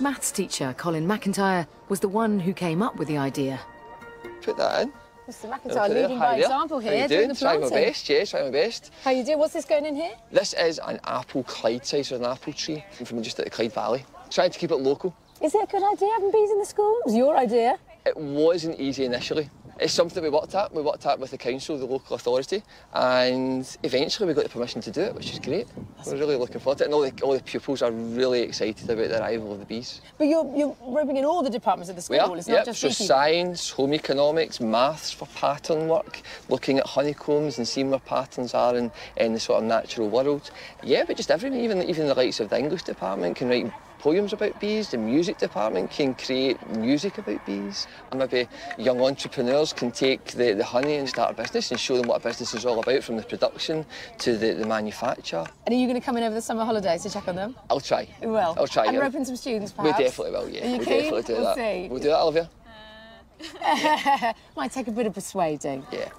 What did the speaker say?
Maths teacher Colin McIntyre was the one who came up with the idea. Put that in. Mr McIntyre leading by example here, How you doing doing? the Trying my planting. best, yeah, trying my best. How you doing? What's this going in here? This is an apple Clyde size of an apple tree from just at the Clyde Valley. Trying to keep it local. Is it a good idea having bees in the school? It was your idea. It wasn't easy initially. It's something we worked at. We worked at with the council, the local authority, and eventually we got the permission to do it, which is great. We're really looking forward to it, and all the, all the pupils are really excited about the arrival of the bees. But you're, you're roping in all the departments of the school. Are, It's yep. not just so science, home economics, maths for pattern work, looking at honeycombs and seeing where patterns are in, in the sort of natural world. Yeah, but just everything, even, even the likes of the English department can write poems about bees, the music department can create music about bees. And maybe young entrepreneurs can take the, the honey and start a business and show them what a business is all about from the production to the, the manufacture. And are you going to come in over the summer holidays to check on them? I'll try. You will. I'll try. And yeah. rope in some students, perhaps? We definitely will, yeah. Are you we keen? definitely do We'll that. see. We'll do that, Olivia? Uh, Might take a bit of persuading. Yeah.